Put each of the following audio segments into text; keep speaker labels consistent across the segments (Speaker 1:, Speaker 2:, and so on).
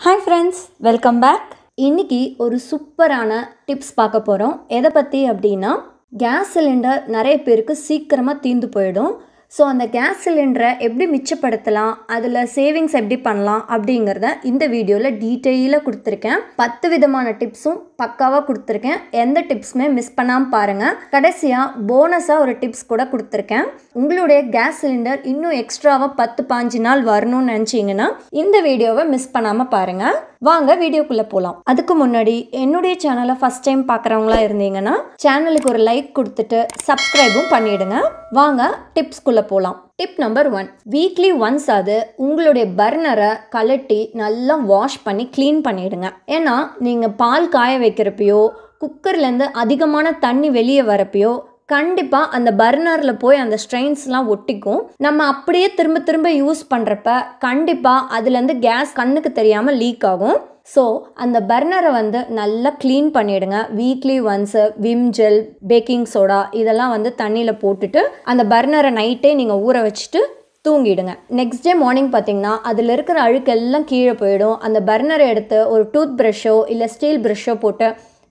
Speaker 1: Hi friends welcome back இன்னைக்கு ஒரு சூப்பரான டிப்ஸ் பார்க்க போகிறோம் எதை பற்றி அப்படின்னா கேஸ் சிலிண்டர் நிறைய பேருக்கு சீக்கிரமாக தீர்ந்து போயிடும். ஸோ அந்த கேஸ் சிலிண்டரை எப்படி மிச்சப்படுத்தலாம்? அதில் சேவிங்ஸ் எப்படி பண்ணலாம்? அப்படிங்கிறத இந்த வீடியோவில் டீட்டெயிலாக கொடுத்துருக்கேன். பத்து விதமான டிப்ஸும் பக்காவாக கொடுத்துருக்கேன். எந்த டிப்ஸுமே மிஸ் பண்ணாமல் பாருங்கள் கடைசியாக போனஸாக ஒரு டிப்ஸ் கூட கொடுத்துருக்கேன். உங்களுடைய கேஸ் சிலிண்டர் இன்னும் எக்ஸ்ட்ராவாக பத்து பாஞ்சு நாள் வரணும்னு நினச்சிங்கன்னா இந்த வீடியோவை மிஸ் பண்ணாமல் பாருங்கள் வாங்க வீடியோக்குள்ளே போகலாம் அதுக்கு முன்னாடி என்னுடைய சேனலை ஃபஸ்ட் டைம் பார்க்குறவங்களா இருந்தீங்கன்னா சேனலுக்கு ஒரு லைக் கொடுத்துட்டு சப்ஸ்கிரைபும் பண்ணிடுங்க. வாங்க டிப்ஸ்குள்ளே போகலாம் tip number one weekly once அது உங்களுடைய பர்னரை கலட்டி நல்லா வாஷ் பண்ணி க்ளீன் பண்ணிடுங்க. ஏன்னா நீங்கள் பால் காய வைக்கிறப்பையோ குக்கர்லேருந்து அதிகமான தண்ணி வெளியே வரப்பையோ கண்டிப்பாக அந்த பர்னரில் போய் அந்த ஸ்ட்ரெயின்ஸ்லாம் ஒட்டிக்கும். நம்ம அப்படியே திரும்ப திரும்ப யூஸ் பண்ணுறப்ப கண்டிப்பாக அதுலேருந்து கேஸ் கண்ணுக்கு தெரியாமல் லீக் ஆகும். ஸோ அந்த பர்னரை வந்து நல்லா க்ளீன் பண்ணிவிடுங்க weekly once Vim gel baking soda இதெல்லாம் வந்து தண்ணியில் போட்டுட்டு அந்த பர்னரை நைட்டே நீங்கள் ஊற வச்சுட்டு தூங்கிடுங்க. நெக்ஸ்ட் டே மார்னிங் பார்த்தீங்கன்னா அதில் இருக்கிற அழுக்கு எல்லாம் கீழே போயிடும். அந்த பர்னரை எடுத்து ஒரு டூத் ப்ரஷ்ஷோ இல்லை ஸ்டீல் ப்ரஷ்ஷோ போட்டு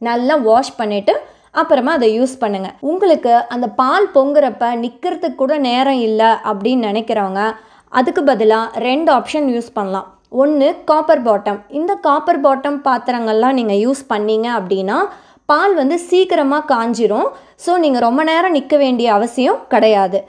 Speaker 1: நல்லா வாஷ் பண்ணிவிட்டு அப்புறமா அதை யூஸ் பண்ணுங்கள் உங்களுக்கு அந்த பால் பொங்குறப்ப நிற்கிறதுக்கு கூட நேரம் இல்லை அப்படின்னு நினைக்கிறவங்க அதுக்கு பதிலாக ரெண்டு ஆப்ஷன் யூஸ் பண்ணலாம். ஒன்று காப்பர் பாட்டம் இந்த காப்பர் பாட்டம் பாத்திரங்கள்லாம் நீங்கள் யூஸ் பண்ணீங்க அப்படின்னா பால் வந்து சீக்கிரமாக காஞ்சிரும். ஸோ நீங்கள் ரொம்ப நேரம் நிற்க வேண்டிய அவசியம் கிடையாது.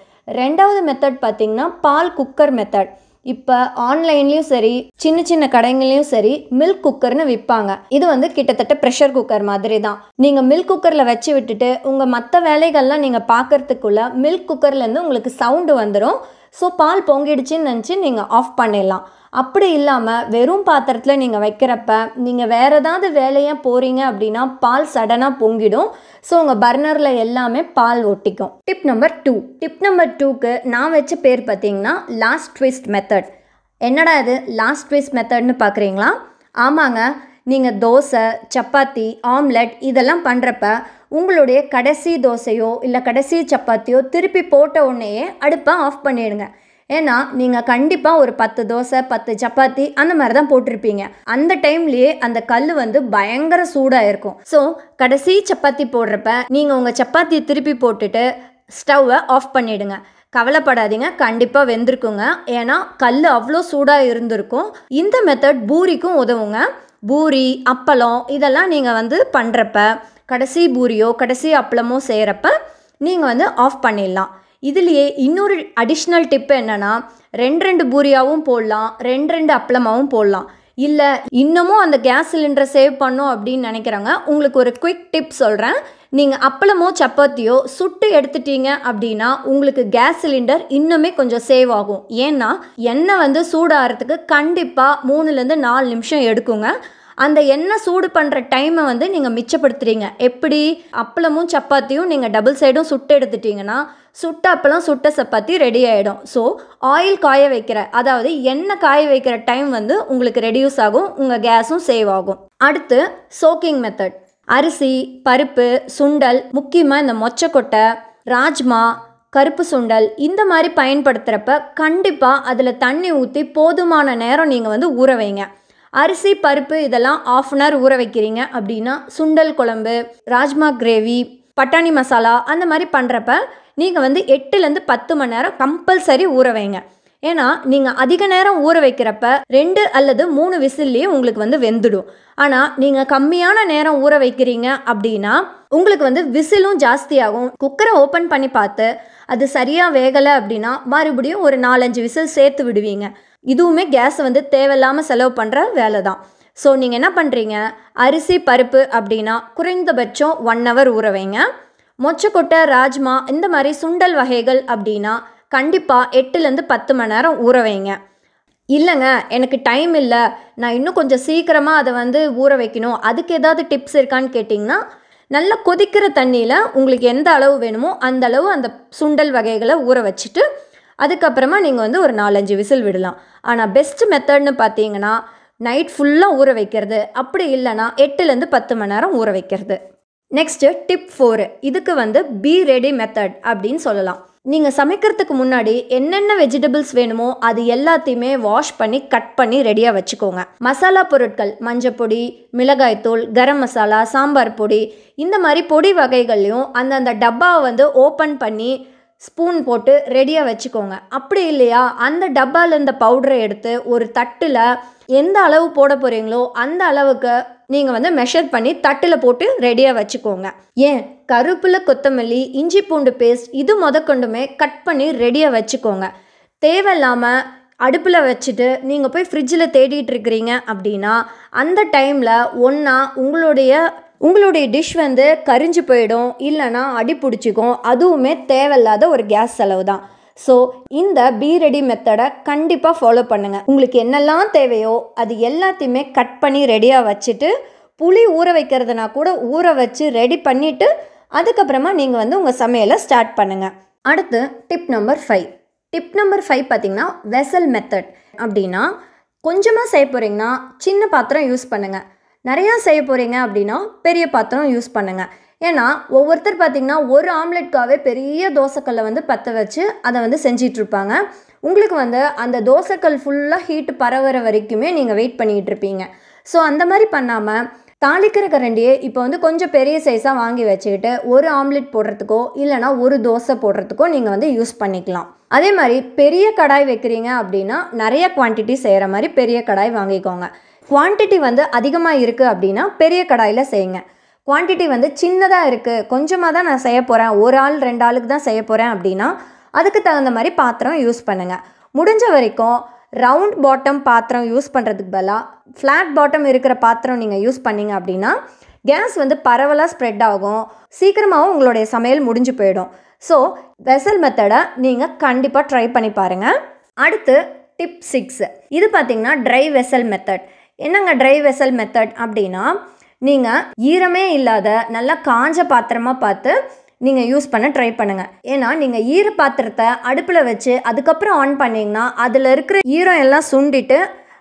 Speaker 1: ரெண்டாவது மெத்தட் பார்த்தீங்கன்னா பால் குக்கர் மெத்தட் இப்போ ஆன்லைன்லேயும் சரி சின்ன சின்ன கடைங்களையும் சரி மில்க் குக்கர்னு விற்பாங்க இது வந்து கிட்டத்தட்ட ப்ரெஷர் குக்கர் மாதிரி தான் நீங்கள் மில்க் குக்கரில் வச்சு விட்டுட்டு உங்கள் மற்ற வேலைகள்லாம் நீங்கள் பார்க்கறதுக்குள்ள மில்க் குக்கர்லேருந்து உங்களுக்கு சவுண்டு வந்துடும் ஸோ பால் பொங்கிடுச்சின்னு நினச்சி நீங்கள் ஆஃப் பண்ணிடலாம். அப்படி இல்லாமல் வெறும் பாத்திரத்தில் நீங்கள் வைக்கிறப்ப நீங்கள் வேறு ஏதாவது வேலையாக போகிறீங்க அப்படின்னா பால் சடனாக பொங்கிடும். ஸோ உங்கள் பர்னரில் எல்லாமே பால் ஒட்டிக்கும். Tip number two tip number டூக்கு நான் வச்ச பேர் பார்த்தீங்கன்னா லாஸ்ட் ட்விஸ்ட் மெத்தட் என்னடா இது? லாஸ்ட் ட்விஸ்ட் மெத்தட்னு பார்க்குறீங்களா ஆமாங்க. நீங்கள் தோசை சப்பாத்தி ஆம்லெட் இதெல்லாம் பண்ணுறப்ப உங்களுடைய கடைசி தோசையோ இல்லை கடைசி சப்பாத்தியோ திருப்பி போட்ட உடனேயே அடுப்பை ஆஃப் பண்ணிடுங்க. ஏன்னா நீங்கள் கண்டிப்பாக ஒரு பத்து தோசை பத்து சப்பாத்தி அந்த மாதிரி தான் போட்டிருப்பீங்க. அந்த டைம்லேயே அந்த கல் வந்து பயங்கர சூடாக இருக்கும். ஸோ கடைசி சப்பாத்தி போடுறப்ப நீங்கள் உங்கள் சப்பாத்தியை திருப்பி போட்டுட்டு ஸ்டவ்வை ஆஃப் பண்ணிவிடுங்க கவலைப்படாதீங்க கண்டிப்பாக வெந்திருக்குங்க. ஏன்னா கல் அவ்வளோ சூடாக இருந்திருக்கும். இந்த மெத்தட் பூரிக்கும் உதவுங்க. பூரி அப்பளம் இதெல்லாம் நீங்கள் வந்து பண்ணுறப்ப கடைசி பூரியோ கடைசி அப்பளமோ செய்கிறப்ப நீங்கள் வந்து ஆஃப் பண்ணிடலாம். இதுலேயே இன்னொரு அடிஷ்னல் டிப்பு என்னென்னா ரெண்டு ரெண்டு பூரியாவும் போடலாம் ரெண்டு ரெண்டு அப்பளமாகவும் போடலாம். இல்லை இன்னமும் அந்த கேஸ் சிலிண்டரை சேவ் பண்ணும் அப்படின்னு நினைக்கிறவங்க உங்களுக்கு ஒரு குயிக் டிப் சொல்கிறேன் நீங்கள் அப்பளமோ சப்பாத்தியோ சுட்டு எடுத்துட்டீங்க அப்படின்னா உங்களுக்கு கேஸ் சிலிண்டர் இன்னுமே கொஞ்சம் சேவ் ஆகும். ஏன்னா எண்ணெய் வந்து சூடாகிறதுக்கு கண்டிப்பாக மூணுலேருந்து நாலு நிமிஷம் எடுக்குங்க. அந்த எண்ணெய் சூடு பண்ணுற டைமை வந்து நீங்கள் மிச்சப்படுத்துறீங்க. எப்படி? அப்பளமும் சப்பாத்தியும் நீங்கள் டபுள் சைடும் சுட்டு எடுத்துட்டிங்கன்னா சுட்ட அப்பளம் சுட்ட சப்பாத்தி ரெடி ஆகிடும் ஸோ ஆயில் காய வைக்கிற அதாவது எண்ணெய் காய வைக்கிற டைம் வந்து உங்களுக்கு ரெடியூஸ் ஆகும் உங்கள் கேஸும் சேவ் ஆகும். அடுத்து சோக்கிங் மெத்தட் அரிசி பருப்பு சுண்டல் முக்கியமாக இந்த மொச்சக்கொட்டை ராஜ்மா கருப்பு சுண்டல் இந்த மாதிரி பயன்படுத்துகிறப்ப கண்டிப்பாக அதில் தண்ணி ஊற்றி போதுமான நேரம் நீங்கள் வந்து ஊற வைங்க. அரிசி பருப்பு இதெல்லாம் ஆஃப் அன் ஹவர் ஊற வைக்கிறீங்க அப்படின்னா சுண்டல் குழம்பு ராஜ்மா கிரேவி பட்டாணி மசாலா அந்த மாதிரி பண்ணுறப்ப நீங்கள் வந்து எட்டுலேருந்து பத்து மணி நேரம் கம்பல்சரி ஊற வைங்க. ஏன்னா நீங்கள் அதிக நேரம் ஊற வைக்கிறப்ப ரெண்டு அல்லது மூணு விசில்லையே உங்களுக்கு வந்து வெந்துடும். ஆனால் நீங்கள் கம்மியான நேரம் ஊற வைக்கிறீங்க அப்படின்னா உங்களுக்கு வந்து விசிலும் ஜாஸ்தியாகும். குக்கரை ஓப்பன் பண்ணி பார்த்து அது சரியாக வேகலை அப்படின்னா மறுபடியும் ஒரு நாலஞ்சு விசில் சேர்த்து விடுவீங்க. இதுவுமே கேஸை வந்து தேவையில்லாமல் செலவு பண்ணுற வேலை தான் ஸோ நீங்கள் என்ன பண்ணுறீங்க அரிசி பருப்பு அப்படின்னா குறைந்தபட்சம் ஒன் ஹவர் ஊற வைங்க. மொச்சக்கொட்டை ராஜ்மா இந்த மாதிரி சுண்டல் வகைகள் அப்படின்னா கண்டிப்பாக எட்டுலேருந்து பத்து மணி நேரம் ஊற வைங்க. இல்லைங்க எனக்கு டைம் இல்லை. நான் இன்னும் கொஞ்சம் சீக்கிரமாக அதை வந்து ஊற வைக்கணும். அதுக்கு ஏதாவது டிப்ஸ் இருக்கான்னு கேட்டிங்கன்னா நல்லா கொதிக்கிற தண்ணியில் உங்களுக்கு எந்த அளவு வேணுமோ அந்த அளவு அந்த சுண்டல் வகைகளை ஊற வச்சுட்டு அதுக்கப்புறமா நீங்கள் வந்து ஒரு நாலஞ்சு விசில் விடலாம். ஆனால் பெஸ்ட் மெத்தட்னு பார்த்தீங்கன்னா நைட் ஃபுல்லாக ஊற வைக்கிறது. அப்படி இல்லைனா எட்டுலேருந்து பத்து மணி நேரம் ஊற வைக்கிறது. நெக்ஸ்ட்டு டிப் ஃபோரு இதுக்கு வந்து பி ரெடி மெத்தட் அப்படின்னு சொல்லலாம். நீங்கள் சமைக்கிறதுக்கு முன்னாடி என்னென்ன வெஜிடபிள்ஸ் வேணுமோ அது எல்லாத்தையுமே வாஷ் பண்ணி கட் பண்ணி ரெடியாக வச்சுக்கோங்க. மசாலா பொருட்கள் மஞ்சப்பொடி மிளகாய்த்தூள் கரம் மசாலா சாம்பார் பொடி இந்த மாதிரி பொடி வகைகள்லையும் அந்தந்த டப்பாவை வந்து ஓப்பன் பண்ணி ஸ்பூன் போட்டு ரெடியாக வச்சுக்கோங்க. அப்படி இல்லையா? அந்த டப்பாவில் இருந்த பவுடரை எடுத்து ஒரு தட்டில் எந்த அளவு போட போகிறீங்களோ அந்த அளவுக்கு நீங்கள் வந்து மெஷர் பண்ணி தட்டில் போட்டு ரெடியாக வச்சுக்கோங்க. ஏன்? கருப்பில் கொத்தமல்லி இஞ்சி பூண்டு பேஸ்ட் இது முதற்கொண்டுமே கட் பண்ணி ரெடியாக வச்சுக்கோங்க. தேவையில்லாமல் அடுப்பில் வச்சுட்டு நீங்கள் போய் ஃப்ரிட்ஜில் தேடிட்டு இருக்கிறீங்க அப்படின்னா அந்த டைமில் ஒன்றா உங்களுடைய உங்களுடைய டிஷ் வந்து கரிஞ்சு போயிடும் இல்லைன்னா அடி பிடிச்சிக்கும். அதுவுமே தேவையில்லாத ஒரு கேஸ் செலவு தான். ஸோ இந்த பீ ரெடி மெத்தடை கண்டிப்பாக ஃபாலோ பண்ணுங்கள் உங்களுக்கு என்னெல்லாம் தேவையோ அது எல்லாத்தையுமே கட் பண்ணி ரெடியாக வச்சுட்டு புளி ஊற வைக்கிறதுனா கூட ஊற வச்சு ரெடி பண்ணிவிட்டு அதுக்கப்புறமா நீங்கள் வந்து உங்கள் சமையலை ஸ்டார்ட் பண்ணுங்கள் அடுத்து tip number five tip number five பார்த்தீங்கன்னா வெசல் மெத்தட் அப்படின்னா கொஞ்சமாக செய்ய போகிறீங்கன்னா சின்ன பாத்திரம் யூஸ் பண்ணுங்கள் நிறையா செய்ய போகிறீங்க அப்படின்னா பெரிய பாத்திரம் யூஸ் பண்ணுங்கள் ஏன்னா ஒவ்வொருத்தர் பார்த்திங்கன்னா ஒரு ஆம்லெட்காகவே பெரிய தோசைக்கல்லை வந்து பற்ற வச்சு அதை வந்து செஞ்சிட்ருப்பாங்க உங்களுக்கு வந்து அந்த தோசைக்கல் ஃபுல்லாக ஹீட் பரவுற வரைக்குமே நீங்கள் வெயிட் பண்ணிகிட்டு இருப்பீங்க. ஸோ அந்த மாதிரி பண்ணாமல் தாளிக்கிற கரண்டியை இப்போ வந்து கொஞ்சம் பெரிய சைஸாக வாங்கி வச்சுக்கிட்டு ஒரு ஆம்லெட் போடுறதுக்கோ இல்லைனா ஒரு தோசை போடுறதுக்கோ நீங்கள் வந்து யூஸ் பண்ணிக்கலாம். அதே மாதிரி பெரிய கடாய் வைக்கிறீங்க அப்படின்னா நிறைய குவான்டிட்டி செய்கிற மாதிரி பெரிய கடாய் வாங்கிக்கோங்க. குவான்டிட்டி வந்து அதிகமாக இருக்குது அப்படின்னா பெரிய கடாயில் செய்யுங்க. குவான்டிட்டி வந்து சின்னதாக இருக்குது கொஞ்சமாக தான் நான் செய்ய போகிறேன் ஒரு ஆள் ரெண்டு ஆளுக்கு தான் செய்ய போகிறேன் அப்படின்னா அதுக்கு தகுந்த மாதிரி பாத்திரம் யூஸ் பண்ணுங்கள் முடிஞ்ச வரைக்கும் ரவுண்ட் பாட்டம் பாத்திரம் யூஸ் பண்ணுறதுக்கு பதிலாக ஃப்ளாட் பாட்டம் இருக்கிற பாத்திரம் நீங்கள் யூஸ் பண்ணீங்க அப்படின்னா கேஸ் வந்து பரவலாக ஸ்ப்ரெட் ஆகும். சீக்கிரமாகவும் உங்களுடைய சமையல் முடிஞ்சு போயிடும். ஸோ வெசல் மெத்தடை நீங்கள் கண்டிப்பாக ட்ரை பண்ணி பாருங்கள் அடுத்து டிப் சிக்ஸ் இது பார்த்தீங்கன்னா ட்ரை வெசல் மெத்தட் என்னங்க ட்ரை வெசல் மெத்தட் அப்படின்னா நீங்கள் ஈரமே இல்லாத நல்லா காஞ்ச பாத்திரமாக பார்த்து நீங்கள் யூஸ் பண்ண ட்ரை பண்ணுங்கள் ஏன்னா நீங்கள் ஈர பாத்திரத்தை அடுப்பில் வச்சு அதுக்கப்புறம் ஆன் பண்ணிங்கன்னா அதில் இருக்கிற ஈரம் எல்லாம் சுண்டிட்டு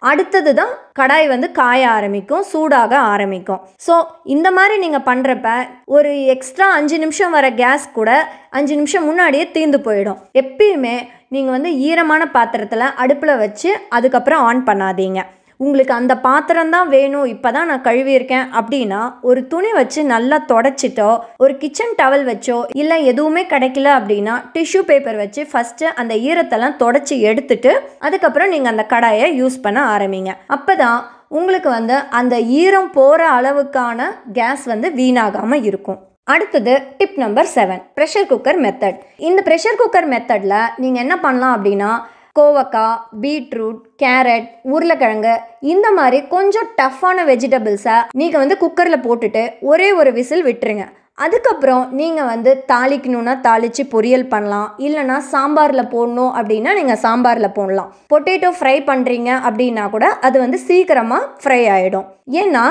Speaker 1: அடுத்தது தான் கடாய் வந்து காய ஆரம்பிக்கும் சூடாக ஆரம்பிக்கும். ஸோ இந்த மாதிரி நீங்கள் பண்ணுறப்ப ஒரு எக்ஸ்ட்ரா அஞ்சு நிமிஷம் வர கேஸ் கூட அஞ்சு நிமிஷம் முன்னாடியே தீர்ந்து போயிடும். எப்பயுமே நீங்கள் வந்து ஈரமான பாத்திரத்தில் அடுப்பில் வச்சு அதுக்கப்புறம் ஆன் பண்ணாதீங்க. உங்களுக்கு அந்த பாத்திரம் தான் வேணும் இப்போ தான் நான் கழுவியிருக்கேன் அப்படின்னா ஒரு துணி வச்சு நல்லா தொடச்சிட்டோ ஒரு கிச்சன் டவல் வச்சோ இல்லை எதுவுமே கிடைக்கல அப்படின்னா டிஷ்யூ பேப்பர் வச்சு ஃபஸ்ட்டு அந்த ஈரத்தெல்லாம் தொடச்சி எடுத்துட்டு அதுக்கப்புறம் நீங்கள் அந்த கடாயை யூஸ் பண்ண ஆரம்பிங்க. அப்போ தான் உங்களுக்கு வந்து அந்த ஈரம் போகிற அளவுக்கான கேஸ் வந்து வீணாகாமல் இருக்கும். அடுத்தது tip number seven pressure cooker method இந்த ப்ரெஷர் குக்கர் மெத்தடில் நீங்கள் என்ன பண்ணலாம் அப்படின்னா கோவக்காய் பீட்ரூட் கேரட் உருளைக்கிழங்கு இந்த மாதிரி கொஞ்சம் டஃப்பான வெஜிடபிள்ஸை நீங்கள் வந்து குக்கரில் போட்டுட்டு ஒரே ஒரு விசில் விட்டுருங்க. அதுக்கப்புறம் நீங்கள் வந்து தாளிக்கணுன்னா தாளித்து பொரியல் பண்ணலாம். இல்லைனா சாம்பாரில் போடணும் அப்படின்னா நீங்கள் சாம்பாரில் போடலாம். பொட்டேட்டோ ஃப்ரை பண்ணுறீங்க அப்படின்னா கூட அது வந்து சீக்கிரமாக ஃப்ரை ஆகிடும் ஏன்னா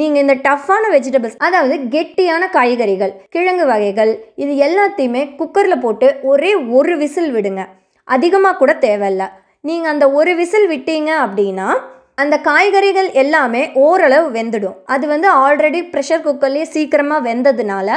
Speaker 1: நீங்கள் இந்த டஃப்பான வெஜிடபிள்ஸ் அதாவது கெட்டியான காய்கறிகள் கிழங்கு வகைகள் இது எல்லாத்தையுமே குக்கரில் போட்டு ஒரே ஒரு விசில் விடுங்க. அதிகமாக கூட தேவையில்ல. நீங்கள் அந்த ஒரு விசில் விட்டீங்க அப்படின்னா அந்த காய்கறிகள் எல்லாமே ஓரளவு வெந்துடும். அது வந்து ஆல்ரெடி ப்ரெஷர் குக்கர்லேயே சீக்கிரமாக வெந்ததுனால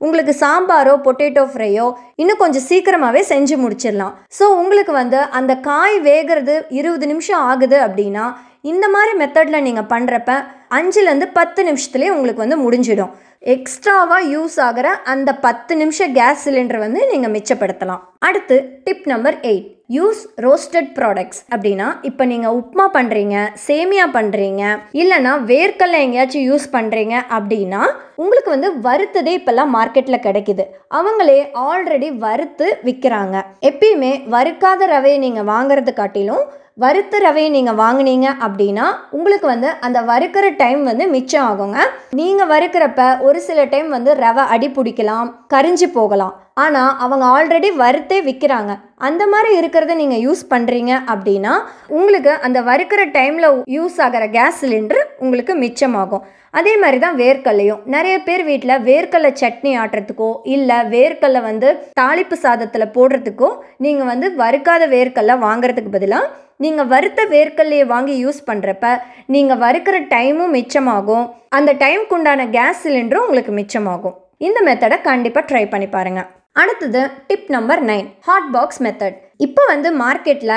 Speaker 1: உங்களுக்கு சாம்பாரோ பொட்டேட்டோ ஃப்ரையோ இன்னும் கொஞ்சம் சீக்கிரமாகவே செஞ்சு முடிச்சிடலாம். ஸோ உங்களுக்கு வந்து அந்த காய் வேகிறது இருபது நிமிஷம் ஆகுது அப்படின்னா இந்த மாதிரி மெத்தடில் நீங்கள் பண்ணுறப்ப அஞ்சுலேருந்து பத்து நிமிஷத்துலேயே உங்களுக்கு வந்து முடிஞ்சிடும். எக்ஸ்ட்ராவாக யூஸ் ஆகிற அந்த பத்து நிமிஷம் கேஸ் சிலிண்டர் வந்து நீங்கள் மிச்சப்படுத்தலாம். அடுத்து tip number eight use roasted products அப்படின்னா இப்போ நீங்கள் உப்மா பண்ணுறீங்க சேமியா பண்ணுறீங்க இல்லைனா வேர்க்கல்ல எங்கேயாச்சும் யூஸ் பண்ணுறீங்க அப்படின்னா உங்களுக்கு வந்து வறுத்ததே இப்போல்லாம் மார்க்கெட்டில் கிடைக்குது. அவங்களே ஆல்ரெடி வறுத்து விற்கிறாங்க எப்பயுமே வறுக்காத ரவையை நீங்கள் வாங்குறது காட்டிலும் வறுத்த ரவையை நீங்கள் வாங்குனீங்க அப்படின்னா உங்களுக்கு வந்து அந்த வறுக்கிற டைம் வந்து மிச்சம் ஆகுங்க. நீங்கள் வறுக்கிறப்ப ஒரு சில டைம் வந்து ரவை அடி பிடிக்கலாம் கரிஞ்சு போகலாம். ஆனால் அவங்க ஆல்ரெடி வறுத்தே விற்கிறாங்க அந்த மாதிரி இருக்கிறத நீங்கள் யூஸ் பண்ணுறீங்க அப்படின்னா உங்களுக்கு அந்த வறுக்கிற டைமில் யூஸ் ஆகிற கேஸ் சிலிண்டர் உங்களுக்கு மிச்சமாகும். அதே மாதிரி தான் வேர்க்கல்லையும் நிறைய பேர் வீட்டில் வேர்க்கடலை சட்னி ஆட்டுறதுக்கோ இல்லை வேர்க்கடலை வந்து தாளிப்பு சாதத்தில் போடுறதுக்கோ நீங்கள் வந்து வறுக்காத வேர்க்கல்லை வாங்குறதுக்கு பதிலாக நீங்கள் வறுத்த வேர்க்கல்லையை வாங்கி யூஸ் பண்ணுறப்ப நீங்கள் வறுக்கிற டைமும் மிச்சமாகும். அந்த டைமுக்கு உண்டான கேஸ் சிலிண்டரும் உங்களுக்கு மிச்சமாகும். இந்த மெத்தடை கண்டிப்பாக ட்ரை பண்ணி பாருங்கள் அடுத்தது tip number nine hot box method இப்போ வந்து மார்க்கெட்டில்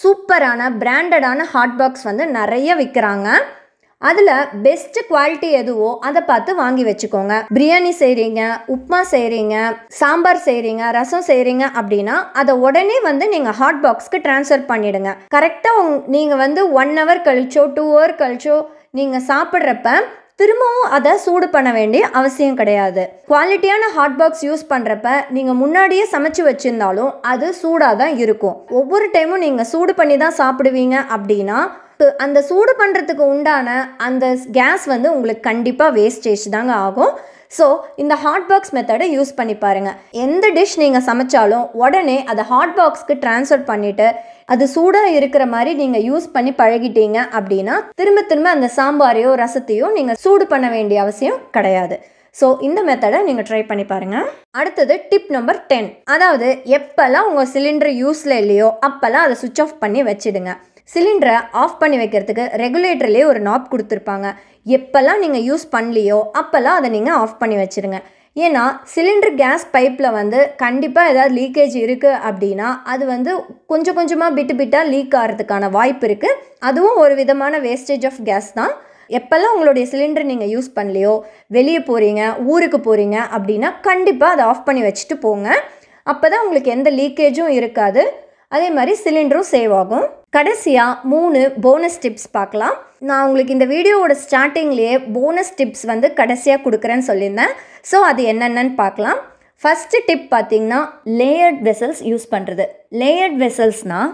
Speaker 1: சூப்பரான பிராண்டடான ஹாட் பாக்ஸ் வந்து நிறைய விற்கிறாங்க அதில் பெஸ்ட் குவாலிட்டி எதுவோ அதை பார்த்து வாங்கி வச்சுக்கோங்க. பிரியாணி செய்கிறீங்க உப்மா செய்கிறீங்க சாம்பார் செய்கிறீங்க ரசம் செய்கிறீங்க அப்படின்னா அதை உடனே வந்து நீங்கள் ஹாட் பாக்ஸ்க்கு ட்ரான்ஸ்ஃபர் பண்ணிவிடுங்க கரெக்டாக உங் நீங்கள் வந்து ஒன் ஹவர் கழிச்சோ டூ ஹவர் கழிச்சோ நீங்கள் சாப்பிட்றப்ப திரும்பவும் அதை சூடு பண்ண வேண்டிய அவசியம் கிடையாது. குவாலிட்டியான ஹாட் பாக்ஸ் யூஸ் பண்ணுறப்ப நீங்கள் முன்னாடியே சமைச்சு வச்சுருந்தாலும் அது சூடாக தான் இருக்கும். ஒவ்வொரு டைமும் நீங்கள் சூடு பண்ணி தான் சாப்பிடுவீங்க அப்படின்னா அந்த சூடு பண்ணுறதுக்கு உண்டான அந்த கேஸ் வந்து உங்களுக்கு கண்டிப்பாக வேஸ்டேஜ் தாங்க ஆகும். ஸோ இந்த ஹாட் பாக்ஸ் மெத்தடை யூஸ் பண்ணி பாருங்கள் எந்த டிஷ் நீங்கள் சமைச்சாலும் உடனே அதை ஹாட் பாக்ஸ்க்கு ட்ரான்ஸ்ஃபர் பண்ணிவிட்டு அது சூடாக இருக்கிற மாதிரி நீங்கள் யூஸ் பண்ணி பழகிட்டீங்க அப்படின்னா திரும்ப திரும்ப அந்த சாம்பாரையோ ரசத்தையோ நீங்கள் சூடு பண்ண வேண்டிய அவசியம் கிடையாது. ஸோ இந்த மெத்தடை நீங்கள் ட்ரை பண்ணி பாருங்கள் அடுத்தது டிப் நம்பர் டென் அதாவது எப்போல்லாம் உங்கள் சிலிண்டர் யூஸில் இல்லையோ அப்போல்லாம் அதை சுவிட்ச் ஆஃப் பண்ணி வச்சிடுங்க. சிலிண்டரை ஆஃப் பண்ணி வைக்கிறதுக்கு ரெகுலேட்டர்லேயே ஒரு நாப் கொடுத்துருப்பாங்க. எப்போல்லாம் நீங்கள் யூஸ் பண்ணலையோ அப்போல்லாம் அதை நீங்கள் ஆஃப் பண்ணி வச்சுருங்க. ஏன்னா சிலிண்டர் கேஸ் பைப்பில் வந்து கண்டிப்பாக ஏதாவது லீக்கேஜ் இருக்குது அப்படின்னா அது வந்து கொஞ்சம் கொஞ்சமாக பிட்டு பிட்டாக லீக் ஆகிறதுக்கான வாய்ப்பு இருக்குது அதுவும் ஒரு விதமான வேஸ்டேஜ் ஆஃப் கேஸ் தான். எப்போல்லாம் உங்களுடைய சிலிண்டர் நீங்கள் யூஸ் பண்ணலையோ வெளியே போகிறீங்க ஊருக்கு போகிறீங்க அப்படின்னா கண்டிப்பாக அதை ஆஃப் பண்ணி வச்சுட்டு போங்க. அப்போ தான் உங்களுக்கு எந்த லீக்கேஜும் இருக்காது. அதே மாதிரி சிலிண்டரும் சேவ் ஆகும். கடைசியாக மூணு போனஸ் டிப்ஸ் பார்க்கலாம். நான் உங்களுக்கு இந்த வீடியோவோட ஸ்டார்டிங்லேயே போனஸ் டிப்ஸ் வந்து கடைசியாக கொடுக்குறேன்னு சொல்லியிருந்தேன். ஸோ அது என்னென்னு பார்க்கலாம். ஃபஸ்ட்டு டிப் பார்த்தீங்கன்னா லேயர்ட் வெசல்ஸ் யூஸ் பண்ணுறது லேயர்ட் வெசல்ஸ்னால்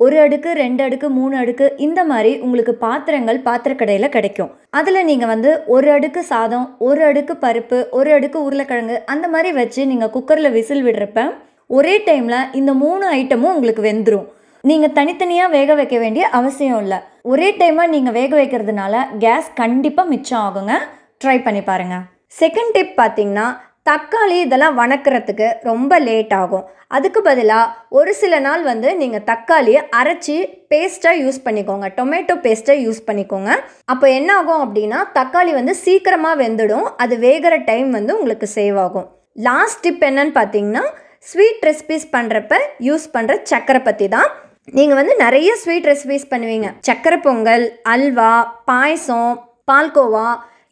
Speaker 1: ஒரு அடுக்கு ரெண்டு அடுக்கு மூணு அடுக்கு இந்த மாதிரி உங்களுக்கு பாத்திரங்கள் பாத்திரக்கடையில் கிடைக்கும். அதில் நீங்கள் வந்து ஒரு அடுக்கு சாதம் ஒரு அடுக்கு பருப்பு ஒரு அடுக்கு உருளைக்கிழங்கு அந்த மாதிரி வச்சு நீங்கள் குக்கரில் விசில் விடுறப்ப ஒரே டைமில் இந்த மூணு ஐட்டமும் உங்களுக்கு வெந்துடும் நீங்கள் தனித்தனியாக வேக வைக்க வேண்டிய அவசியம் இல்லை. ஒரே டைமாக நீங்கள் வேக வைக்கிறதுனால கேஸ் கண்டிப்பாக மிச்சம் ஆகுங்க. ட்ரை பண்ணி பாருங்கள் செகண்ட் டிப் பார்த்தீங்கன்னா தக்காளி இதெல்லாம் வணக்கிறதுக்கு ரொம்ப லேட் ஆகும். அதுக்கு பதிலாக ஒரு சில நாள் வந்து நீங்கள் தக்காளியை அரைச்சி பேஸ்ட்டாக யூஸ் பண்ணிக்கோங்க. டொமேட்டோ பேஸ்ட்டாக யூஸ் பண்ணிக்கோங்க. அப்போ என்ன ஆகும் அப்படின்னா தக்காளி வந்து சீக்கிரமாக வெந்துடும். அது வேகிற டைம் வந்து உங்களுக்கு சேவ் ஆகும். லாஸ்ட் டிப் என்னன்னு பார்த்தீங்கன்னா ஸ்வீட் ரெசிபிஸ் பண்ணுறப்ப யூஸ் பண்ணுற சக்கரை பற்றி தான் நீங்கள் வந்து நிறைய ஸ்வீட் ரெசிபிஸ் பண்ணுவீங்க. சக்கரை பொங்கல் அல்வா பாயசம் பால்கோவா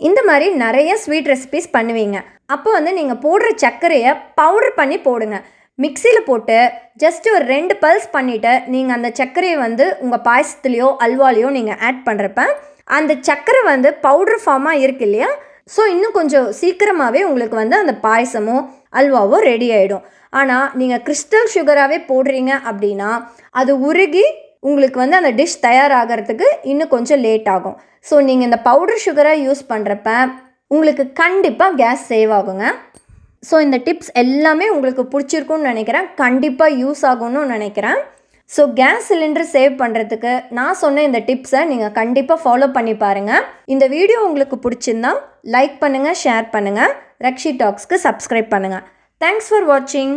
Speaker 1: இந்த மாதிரி நிறைய ஸ்வீட் ரெசிபிஸ் பண்ணுவீங்க. அப்போ வந்து நீங்கள் போடுற சர்க்கரையை பவுடர் பண்ணி போடுங்க. மிக்சியில் போட்டு ஜஸ்ட் ஒரு ரெண்டு பல்ஸ் பண்ணிவிட்டு நீங்கள் அந்த சர்க்கரையை வந்து உங்கள் பாயசத்துலேயோ அல்வாலேயோ நீங்கள் ஆட் பண்ணுறப்ப அந்த சர்க்கரை வந்து பவுடர் ஃபார்மாக இருக்கு இல்லையா? ஸோ இன்னும் கொஞ்சம் சீக்கிரமாகவே உங்களுக்கு வந்து அந்த பாயசமோ அல்வாவோ ரெடி ஆகிடும் ஆனால் நீங்கள் கிறிஸ்டல் சுகராகவே போடுறீங்க அப்படின்னா அது உருகி உங்களுக்கு வந்து அந்த டிஷ் தயாராகிறதுக்கு இன்னும் கொஞ்சம் லேட் ஆகும். ஸோ நீங்கள் இந்த பவுடர் சுகராக யூஸ் பண்ணுறப்ப உங்களுக்கு கண்டிப்பாக கேஸ் சேவ் ஆகுங்க. ஸோ இந்த டிப்ஸ் எல்லாமே உங்களுக்கு பிடிச்சிருக்கும்னு நினைக்கிறேன். கண்டிப்பாக யூஸ் ஆகும்னு நினைக்கிறேன். ஸோ கேஸ் சிலிண்டர் சேவ் பண்ணுறதுக்கு நான் சொன்ன இந்த டிப்ஸை நீங்கள் கண்டிப்பாக ஃபாலோ பண்ணி பாருங்கள் இந்த வீடியோ உங்களுக்கு பிடிச்சிருந்தா லைக் பண்ணுங்கள் ஷேர் பண்ணுங்கள் ரக்ஷி டாக்ஸ்க்கு சப்ஸ்கிரைப் பண்ணுங்கள் தேங்க்ஸ் ஃபார் வாட்சிங்